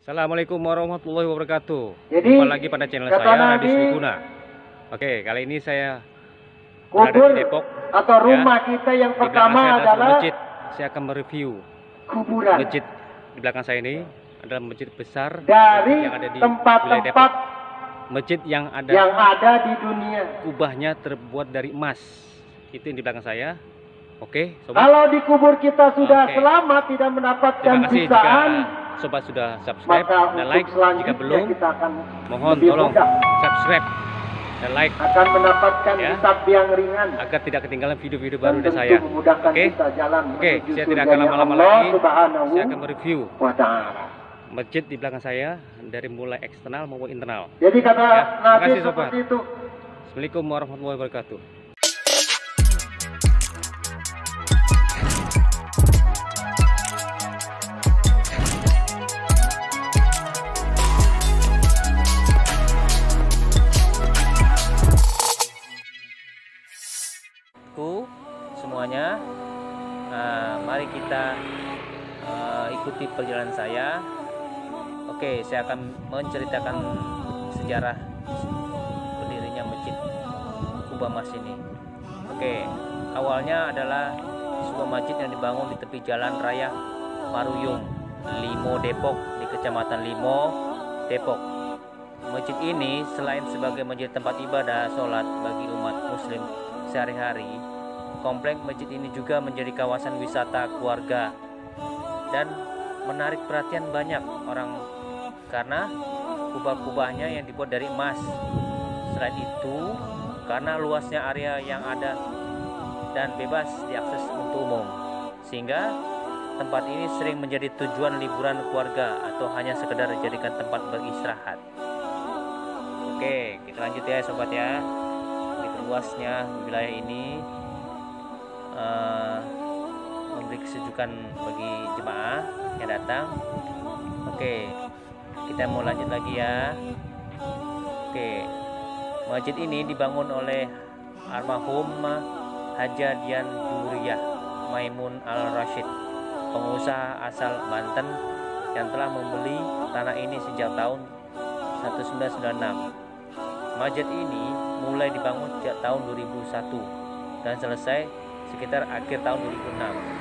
Assalamualaikum warahmatullahi wabarakatuh. Jadi, Jumpa lagi pada channel saya Nabi, Radis Wiguna. Oke, kali ini saya Kubur di Depok. atau rumah kita yang Di pertama saya adalah masjid. Saya akan mereview kuburan. masjid di belakang saya ini adalah masjid besar Dari yang ada di wilayah tempat-tempat. Masjid yang ada yang ada di dunia. kubahnya terbuat dari emas. Itu yang di belakang saya. Oke, sobat. Kalau di kubur kita sudah Oke. selamat tidak mendapatkan siksaan, sobat sudah subscribe maka dan like. Jika belum, kita akan mohon tolong mudah subscribe dan like akan mendapatkan Ya. hisab yang ringan agar tidak ketinggalan video-video baru dari saya. Oke. kita jalan Oke, menuju saya tidak akan lama-lama lagi. Saya akan mereview masjid di belakang saya dari mulai eksternal maupun internal. Jadi kata Ya, Nabi seperti itu. Assalamualaikum warahmatullahi wabarakatuh. Kita eh, ikuti perjalanan saya. Oke, saya akan menceritakan sejarah berdirinya masjid Kubah Mas ini. Oke, awalnya adalah sebuah masjid yang dibangun di tepi jalan raya Maruyung, Limo Depok di Kecamatan Limo, Depok. Masjid ini selain sebagai masjid tempat ibadah sholat bagi umat muslim sehari-hari, komplek masjid ini juga menjadi kawasan wisata keluarga dan menarik perhatian banyak orang karena kubah-kubahnya yang dibuat dari emas. Selain itu, karena luasnya area yang ada dan bebas diakses untuk umum, sehingga tempat ini sering menjadi tujuan liburan keluarga atau hanya sekedar dijadikan tempat beristirahat. Oke, kita lanjut ya sobat ya. Begitu luasnya wilayah ini eh, memberi kesejukan bagi jemaah yang datang. Oke, kita mau lanjut lagi ya. Oke, masjid ini dibangun oleh almarhum Haja Dian Juriyah Maimun Al Rashid, pengusaha asal Banten yang telah membeli tanah ini sejak tahun 1996. Masjid ini mulai dibangun sejak tahun 2001 dan selesai sekitar akhir tahun 2006.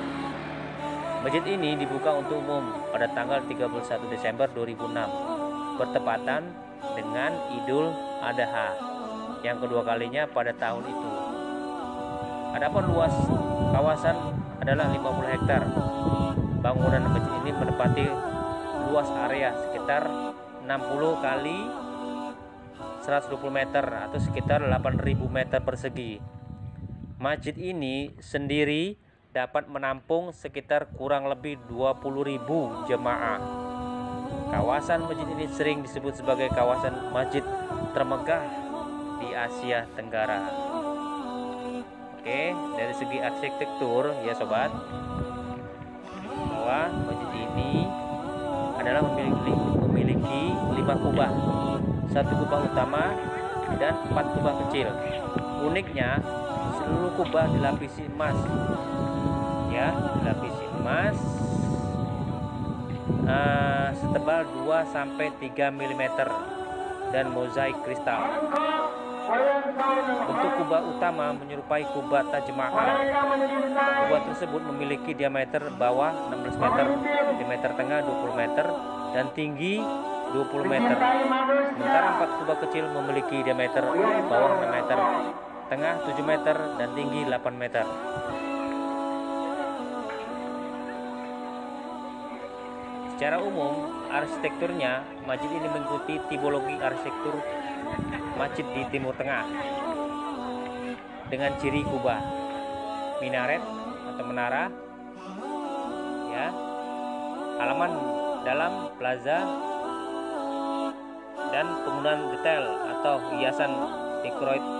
Masjid ini dibuka untuk umum pada tanggal 31 Desember 2006 bertepatan dengan Idul Adha yang kedua kalinya pada tahun itu. Adapun luas kawasan adalah 50 hektar. Bangunan masjid ini menempati luas area sekitar 60 kali 120 meter atau sekitar 8000 meter persegi. Masjid ini sendiri dapat menampung sekitar kurang lebih 20.000 jemaah. Kawasan masjid ini sering disebut sebagai kawasan masjid termegah di Asia Tenggara. Oke, dari segi arsitektur ya sobat, bahwa masjid ini adalah memiliki memiliki lima kubah, satu kubah utama dan empat kubah kecil. Uniknya seluruh kubah dilapisi emas, ya dilapisi emas eh, setebal 2 sampai 3 mm dan mozaik kristal. Bentuk kubah utama menyerupai kubah Taj Mahal. Kubah tersebut memiliki diameter bawah 16 meter, diameter tengah 20 meter, dan tinggi 20 meter. Sementara empat kubah kecil memiliki diameter bawah 6 meter, tengah 7 meter, dan tinggi 8 meter. Secara umum, arsitekturnya masjid ini mengikuti tipologi arsitektur masjid di Timur Tengah dengan ciri kubah, minaret atau menara, ya, halaman dalam plaza dan penggunaan detail atau hiasan dekoratif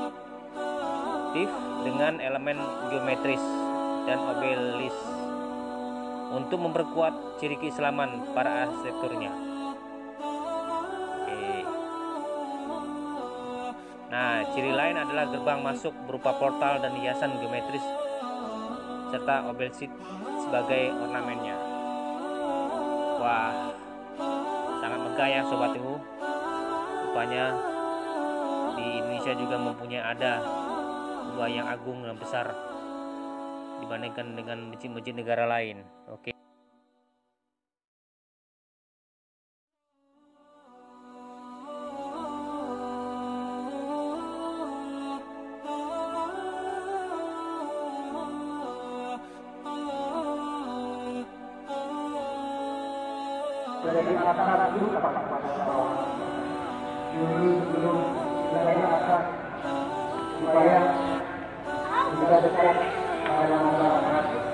dengan elemen geometris dan obelis untuk memperkuat ciri keislaman para arsitekturnya. Nah, ciri lain adalah gerbang masuk berupa portal dan hiasan geometris serta obelisk sebagai ornamennya. Wah, sangat langka ya sobatku rupanya di Indonesia juga mempunyai ada gua yang agung dan besar dibandingkan dengan masjid-masjid negara lain. Oke. Jadi anak-anak dulu apa Dulu sebelum negara atas supaya juga dekat pada masyarakat.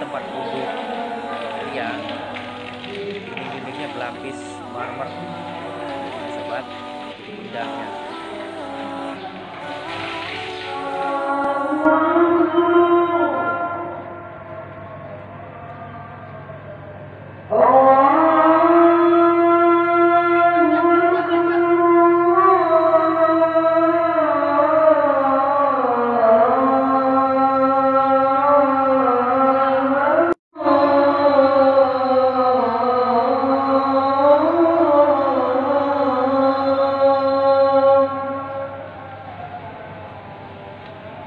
tempat duduk Lia dinding-dindingnya berlapis marmer Yeah.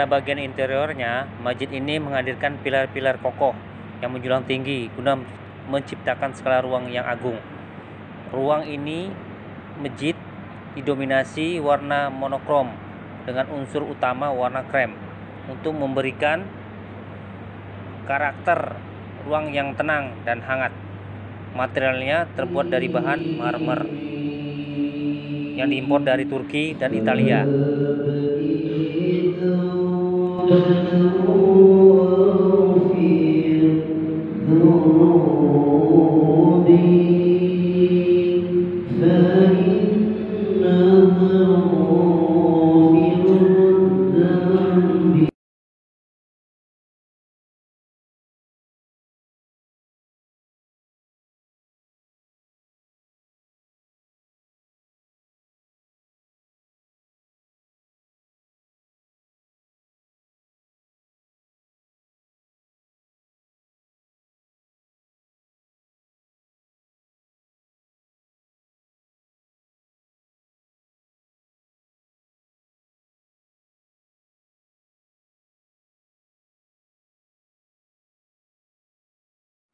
pada bagian interiornya masjid ini menghadirkan pilar-pilar kokoh yang menjulang tinggi guna menciptakan skala ruang yang agung ruang ini masjid didominasi warna monokrom dengan unsur utama warna krem untuk memberikan karakter ruang yang tenang dan hangat. Materialnya terbuat dari bahan marmer yang diimpor dari Turki dan Italia. the Lord.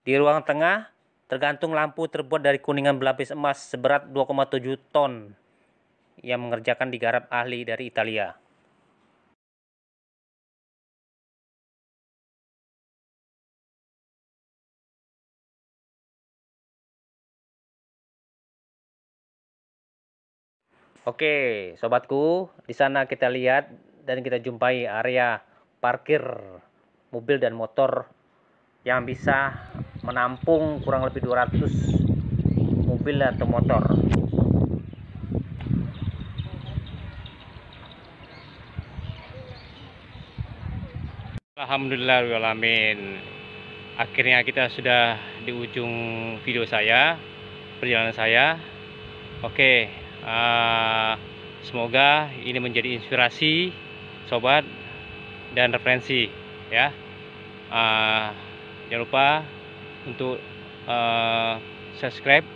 Di ruang tengah tergantung lampu terbuat dari kuningan berlapis emas seberat 2,7 ton yang mengerjakan digarap ahli dari Italia. Oke, sobatku, di sana kita lihat dan kita jumpai area parkir mobil dan motor yang bisa menampung kurang lebih 200 mobil atau motor. Alhamdulillahirrahmanirrahim. Akhirnya kita sudah di ujung video saya, perjalanan saya Oke, eh, semoga ini menjadi inspirasi sobat dan referensi ya. Eh, jangan lupa untuk eh, subscribe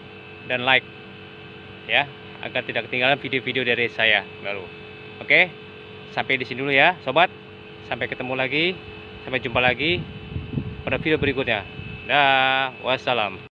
dan like ya agar tidak ketinggalan video-video dari saya baru. Oke, sampai di sini dulu ya, sobat. Sampai ketemu lagi, sampai jumpa lagi pada video berikutnya. Dah, wassalam.